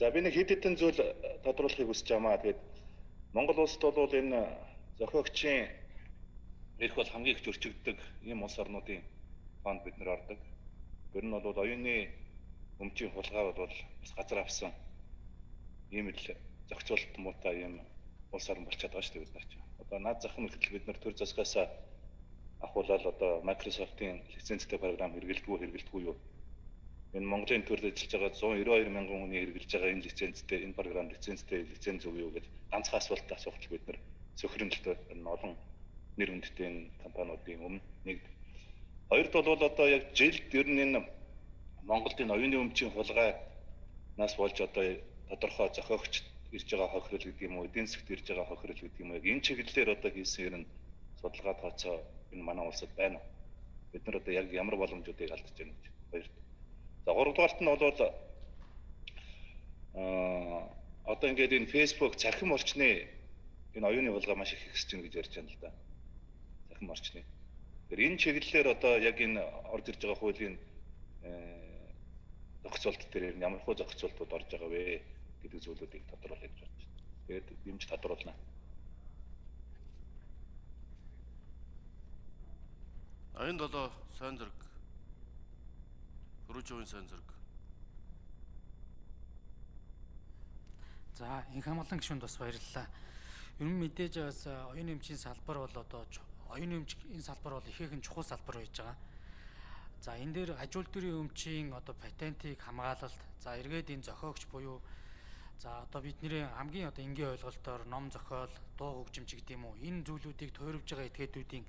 За би нэг хэд хэдэн зүйл тодруулахыг хүсэж байна. Тэгээд Монгол улсад бол энэ зохиогчийн эрх бол хамгийн их зөрчигддөг ийм улс орнуудын фонд бид нар ордог. Гэр нь бол оюуны өмчийн хулгай бол бас газар авсан ийм л зохицуулалт муутай ийм улс орн болчиход байгаа шүү дээ бид нар чинь. Одоо наад зах нь ихтэл бид нар төр засгаас ахуулаад одоо Microsoft-ын лицензтэй програм хэрэгэлдэггүй хэрэгэлдэггүй юу? Энэ Монголын төрөл ажиллаж байгаа 192 мянган хүний хэрэгжилж байгаа энэ лицензтэй энэ програм лицензтэй лиценз өгөө гэж ганцхан асуултаа асуухч бид нар сөхрөнөлтөө энэ олон нэр хүндтэй компаниудын өмнө нэг хоёрд бол одоо яг жилд ер нь энэ Монголд энэ оюуны өмчийн хулгай нас болж одоо тодорхой зохиогч ирж байгаа хохирол гэдэг юм уу эдийн засгт ирж байгаа хохирол гэдэг юм уу энэ чиглэлээр одоо хийсэн ер нь судалгаа тооцоо энэ манай улсад байна. Бид нар одоо яг ямар боломжуудыг алдаж байна гэж хоёрт. За гуравдугаарт нь бол аа одоо ингээд энэ Facebook цахим орчны энэ оюуны хулгай маш их ихсэж байна гэж ярьж байна л да. Цахим орчны. Тэгэхээр энэ чиглэлээр одоо яг энэ орж ирж байгаа хуулийн зохицуулт дээр ямар хөө зохицуултууд орж байгаа вэ гэдэг зүйлүүдийг тодруулах гэж байна. Тэгээд дэмж тодруулна. Аян долоо сайн зэрэг. Хөрөжийн сайн зэрэг. За, инх хамгаалан гишүүнд бас баярлалаа. Ер нь мэдээж бас оюуны эмчийн салбар бол одоо оюуны эмч энэ салбар бол ихээхэн чухал салбар байж байгаа. За энэ дээр ажил төрийн өмчийн одоо патентыг хамгаалалт за эргээд энэ зохиогч буюу за одоо бидний хамгийн одоо энгийн ойлголтоор ном зохиол дуу хөгжимч гэдэг юм уу энэ зүйлүүдийг тойрвж байгаа этгээдүүдийн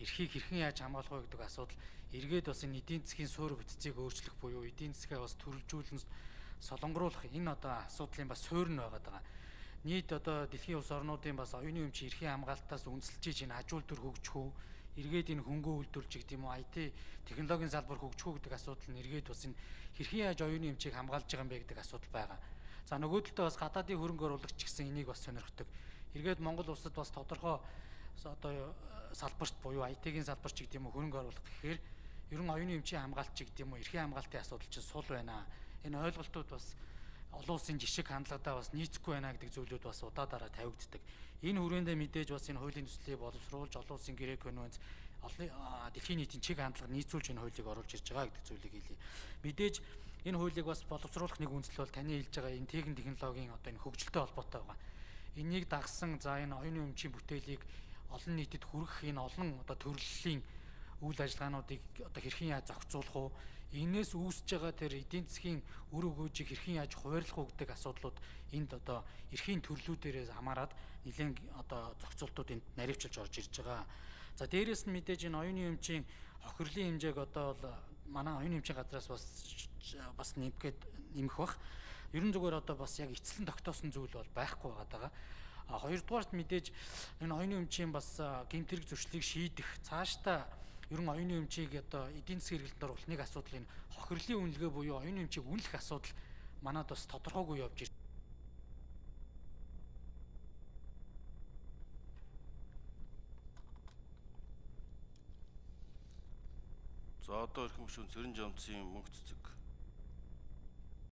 эрхийг хэрхэн яаж хамгаалах вэ гэдэг асуудал эргээд бас энэ эдийн засгийн суурь бүтцийг өөрчлөх буюу эдийн засгаа бас төрөлжүүлэн солонгоруулах энэ одоо асуудлын бас суурь нь байгаа даа. Нийт одоо дэлхийн улс орнуудын бас оюуны өмчийн эрхийн хамгаалтаас үндэслэж энэ ажил төр хөгжих үү эргээд энэ хөнгөө үйлдвэрлэж гэдэг юм уу IT технологийн салбар хөгжих гэдэг асуудал нь эргээд бас энэ хэрхэн яаж оюуны эмчийг хамгаалж байгаа юм бэ гэдэг асуудал байгаа. За нөгөө талдаа бас гадаадын хөрөнгө оруулагч гэсэн энийг бас сонирхдаг. Эргээд Монгол улсад бас тодорхой одоо салбарт буюу IT-ийн салбарч гэдэг юм уу хөрөнгө оруулах гэхээр ер нь оюуны эмчийн хамгаалт гэдэг юм уу эрхийн хамгаалтын асуудал чинь сул байна. Энэ ойлголтууд бас олон улсын жишг хандлагадаа бас нийцэхгүй байна гэдэг зүйлүүд бас удаадараа тавигддаг. Энэ хүрээндээ мэдээж бас энэ хуулийн төслийг боловсруулж олон улсын гэрээ конвенц олон дэлхийн нийтийн чиг хандлага нийцүүлж энэ хуулийг оруулж ирж байгаа гэдэг зүйлийг хэлье. Мэдээж энэ хуулийг бас боловсруулах нэг үндэслэл бол таны хэлж байгаа энэ техник технологийн одоо энэ хөгжилтэй холбоотой байгаа. Энийг дагсан за энэ оюуны өмчийн бүтээлийг олон нийтэд хүргэх энэ олон одоо төрөлхийн үйл ажиллагаануудыг одоо хэрхэн яаж зохицуулах уу энээс үүсэж байгаа тэр эдийн засгийн үр өгөөжийг хэрхэн яаж хуваарлах уу гэдэг асуудлууд энд одоо эрхийн төрлүүдээрээс хамаарат нэлээд одоо зохицуултууд энд наривчилж орж ирж байгаа. За дээрэс нь мэдээж энэ оюуны эмчийн хохирлын хэмжээг одоо бол манай оюуны эмчийн газраас бас бас нэмгээд нэмэх бах. Ерөн зүгээр одоо бас яг эцэлэн тогтоосон зүйл бол байхгүй байгаа. А хоёрдугаарт мэдээж энэ оюуны эмчийн бас гэмтэрэг зөрчлийг шийдэх. Цаашдаа ер нь оюуны эмчийг одоо эдийн засгийн хэрэглэлд оруулах нэг асуудал энэ хохирлын үнэлгээ буюу оюуны эмчийг үнэлэх асуудал манад бас тодорхойгүй явж ирж За одоо эрхэм гүшүүн цэрэн жамцын мөнх цэцэг